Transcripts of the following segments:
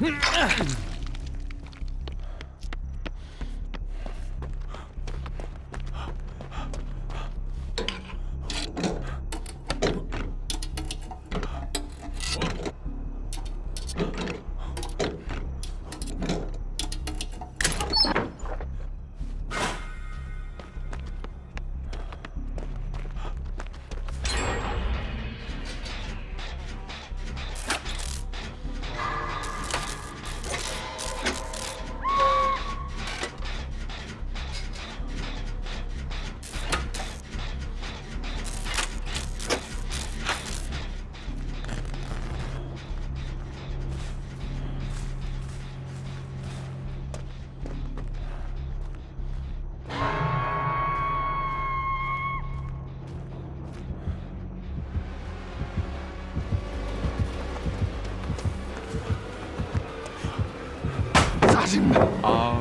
Hmm. 아.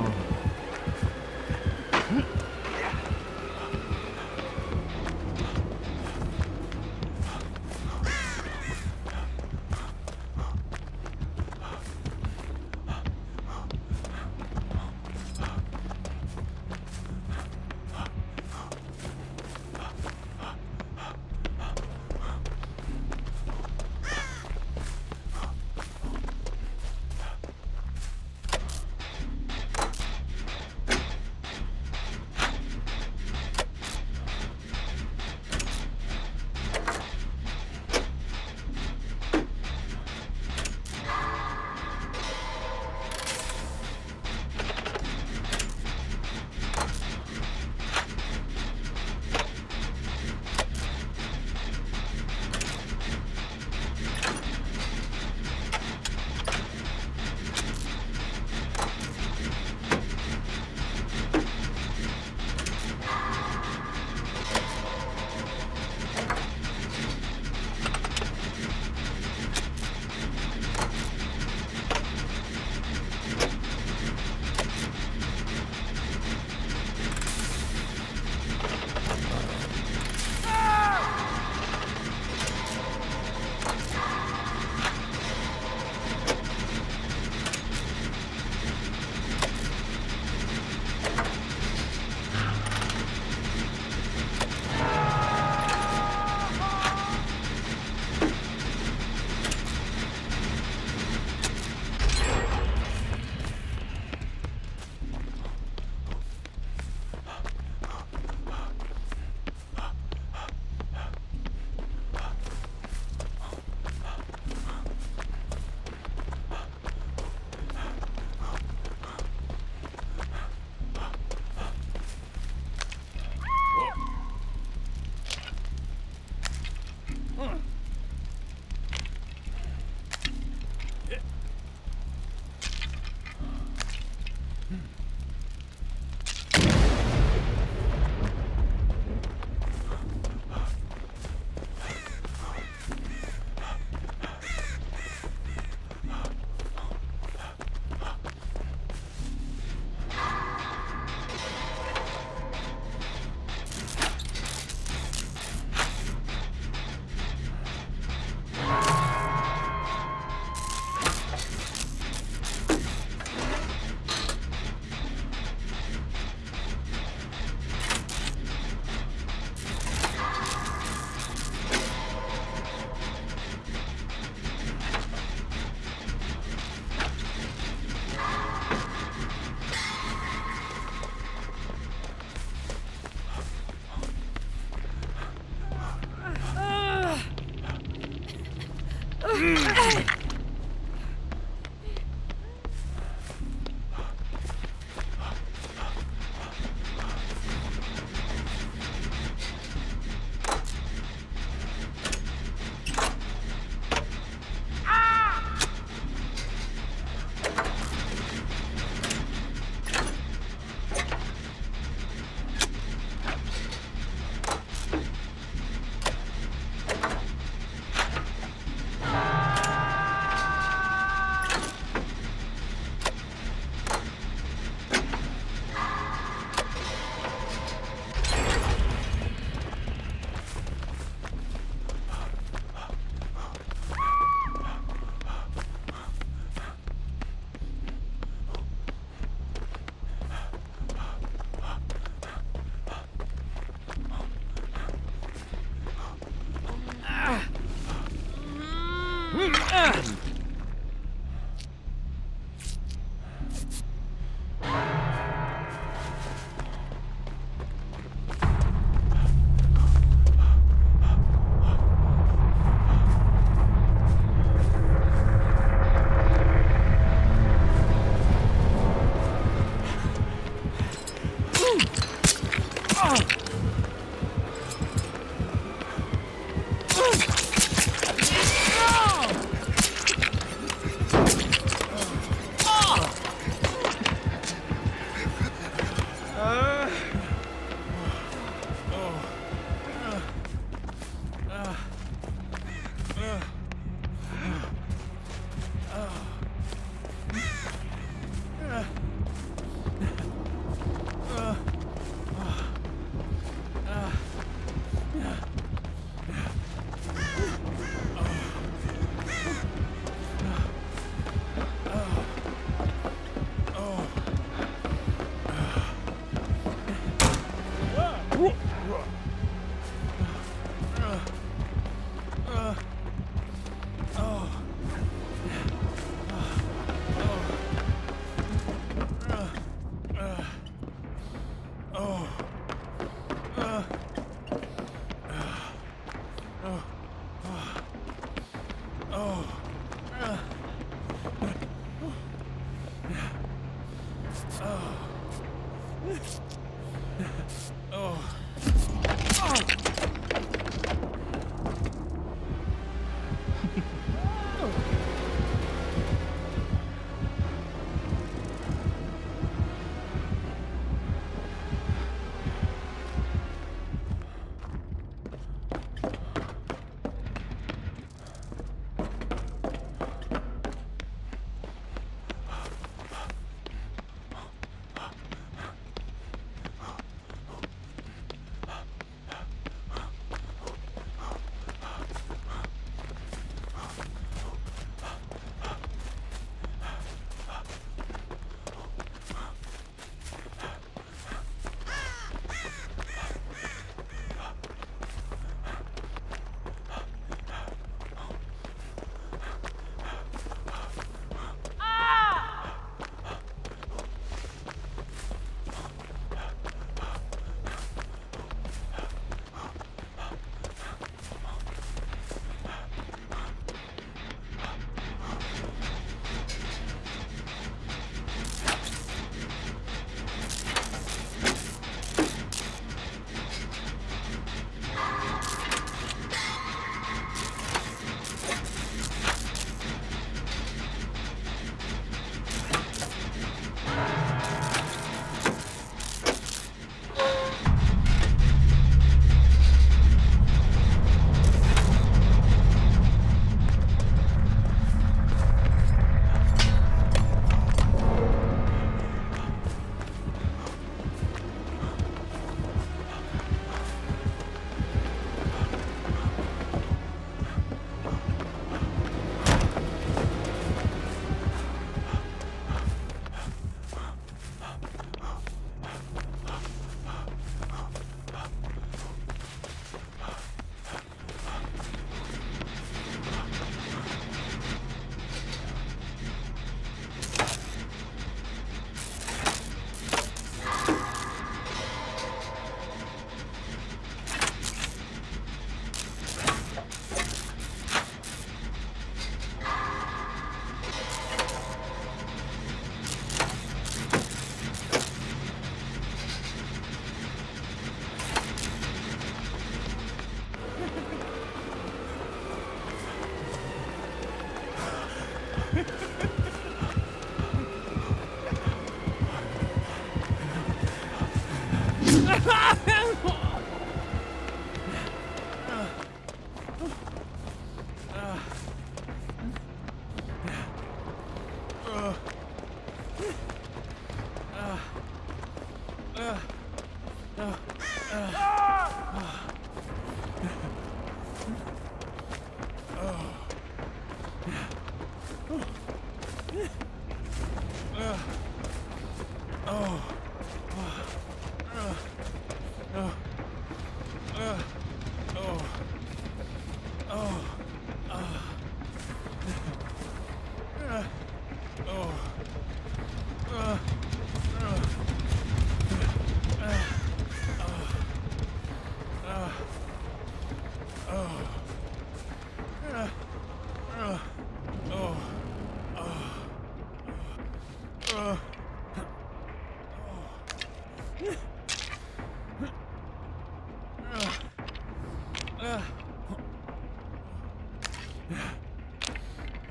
증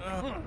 Oh.